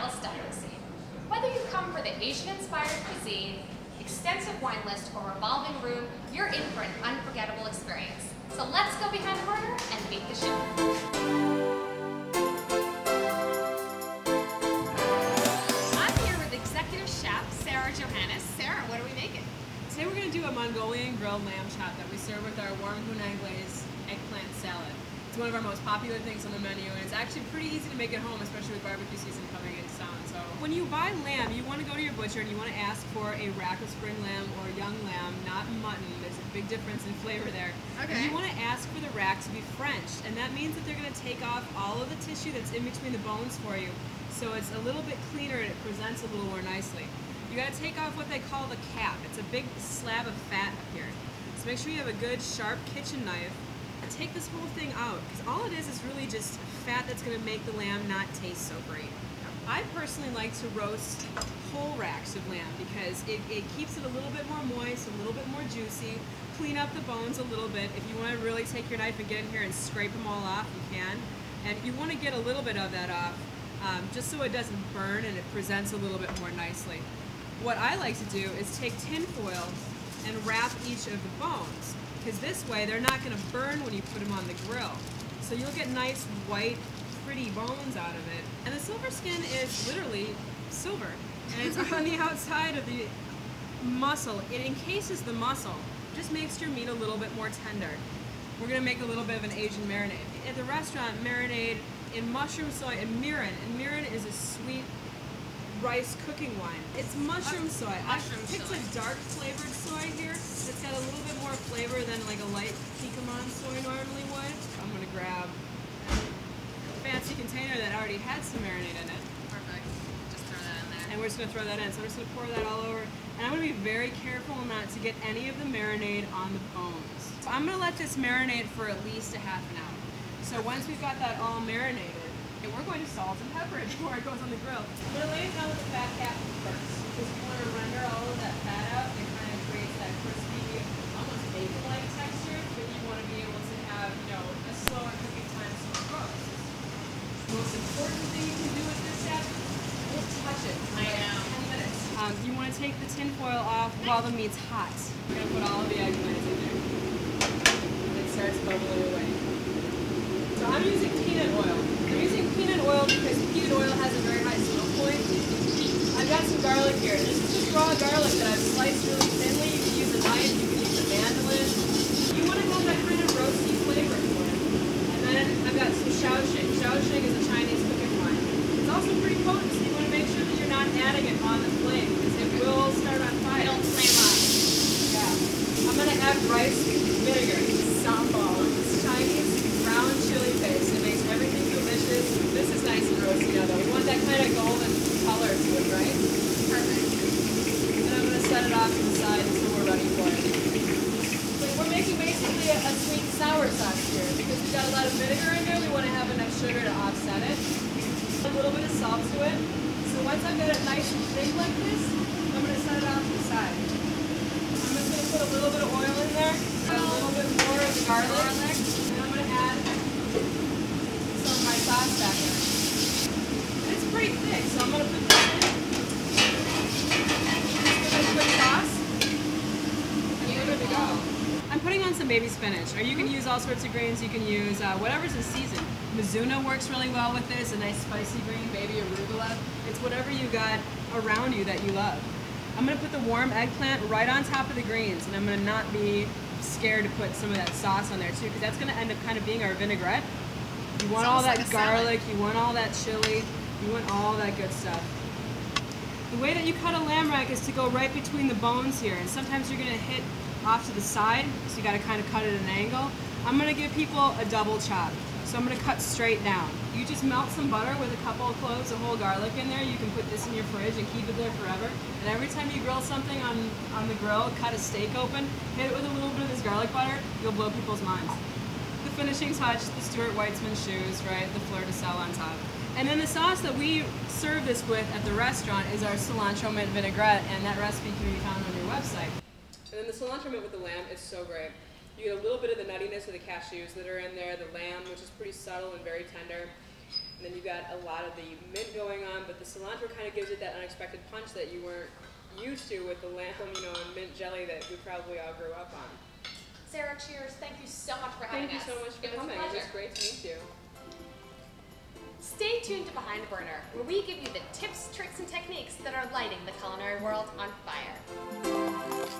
intimacy. Whether you come for the Asian-inspired cuisine, extensive wine list, or revolving room, you're in for an unforgettable experience. So let's go behind the burner and meet the chef. I'm here with executive chef Sara Johannes. Sara, what are we making? Today we're going to do a Mongolian grilled lamb chop that we serve with our warm Hunan glaze eggplant salad. It's one of our most popular things on the menu and it's actually pretty easy to make at home, especially with barbecue season coming into town. So when you buy lamb, you want to go to your butcher and you want to ask for a rack of spring lamb or young lamb, not mutton. There's a big difference in flavor there. Okay. And you want to ask for the rack to be French and that means that they're going to take off all of the tissue that's in between the bones for you. So it's a little bit cleaner and it presents a little more nicely. You got to take off what they call the cap. It's a big slab of fat up here. So make sure you have a good sharp kitchen knife take this whole thing out because all it is is really just fat that's going to make the lamb not taste so great. I personally like to roast whole racks of lamb because it, it keeps it a little bit more moist, a little bit more juicy, clean up the bones a little bit. If you want to really take your knife and get in here and scrape them all off, you can. And if you want to get a little bit of that off um, just so it doesn't burn and it presents a little bit more nicely. What I like to do is take tin foil and wrap each of the bones because this way they're not going to burn when you put them on the grill. So you'll get nice white, pretty bones out of it. And the silver skin is literally silver. And it's on the outside of the muscle. It encases the muscle. Just makes your meat a little bit more tender. We're going to make a little bit of an Asian marinade. At the restaurant, marinade in mushroom soy and mirin. And mirin is a sweet rice cooking wine. It's mushroom soy. Mushroom I picked soy. a dark flavored soy here. It's got a little bit more flavor than like a light Kikkoman soy normally would. I'm gonna grab a fancy container that already had some marinade in it. Perfect. Just throw that in there. And we're just gonna throw that in. So I'm just gonna pour that all over. And I'm gonna be very careful not to get any of the marinade on the bones. So I'm gonna let this marinate for at least a half an hour. So once we've got that all marinated, and we're going to salt and pepper it before it goes on the grill. I'm gonna lay it down with the fat cap first, because you wanna render all of that fat out. It kind of creates that crispy, almost bacon-like texture, but you wanna be able to have, you know, a slower cooking time so it grows. The most important thing you can do with this step is touch it. for I like know. 10 minutes. Um, you wanna take the tin foil off while the meat's hot. We're gonna put all of the eggplants in there. It starts bubbling away. So I'm using peanut oil. I'm using peanut oil because peanut oil has a very high smoke point. I've got some garlic here. This is just raw garlic that I've sliced really thinly. You can use a knife, you can use a mandolin. You want to have that kind of roasty flavor for it. And then I've got some shaoxing. Shaoxing is a Chinese cooking wine. It's also pretty potent, so you want to make sure that you're not adding it on the flame because it will start on fire. It'll flame up. Yeah. I'm gonna add rice vinegar, sambal. It's Chinese brown chili paste. It makes everything delicious. This is nice and roasty now though. We want that kind of golden color to it, right? Perfect. And I'm gonna set it off to the side until we're ready for it. So we're making basically a, sweet sour sauce here. Because we've got a lot of vinegar in there, we want to have enough sugar to offset it. A little bit of salt to it. So once I've got it nice and thick like this, I'm gonna set it off to the side. I'm just gonna put a little bit of oil in there, a little bit more of the garlic, and I'm gonna add some of my sauce back in. It's pretty thick, so I'm gonna put this in. Just give it a quick toss. And we're good to go. I'm baby spinach, or you can use all sorts of greens. You can use uh, whatever's in season. Mizuna works really well with this, a nice spicy green, baby arugula. It's whatever you got around you that you love. I'm gonna put the warm eggplant right on top of the greens, and I'm gonna not be scared to put some of that sauce on there too, because that's gonna end up kind of being our vinaigrette. You want all that like garlic, you want all that chili, you want all that good stuff. The way that you cut a lamb rack is to go right between the bones here, and sometimes you're gonna hit off to the side, so you gotta kind of cut it at an angle. I'm gonna give people a double chop, so I'm gonna cut straight down. You just melt some butter with a couple of cloves of whole garlic in there. You can put this in your fridge and keep it there forever. And every time you grill something on, on the grill, cut a steak open, hit it with a little bit of this garlic butter, you'll blow people's minds the finishing touch, the Stuart Weitzman shoes, right? The fleur de sel on top. And then the sauce that we serve this with at the restaurant is our cilantro mint vinaigrette, and that recipe can be found on your website. And then the cilantro mint with the lamb is so great. You get a little bit of the nuttiness of the cashews that are in there, the lamb, which is pretty subtle and very tender. And then you got a lot of the mint going on, but the cilantro kind of gives it that unexpected punch that you weren't used to with the lamb, you know, and mint jelly that we probably all grew up on. Sara, cheers. Thank you so much for having Thank you us. so much for it coming. It was great to meet you. Stay tuned to Behind the Burner, where we give you the tips, tricks, and techniques that are lighting the culinary world on fire.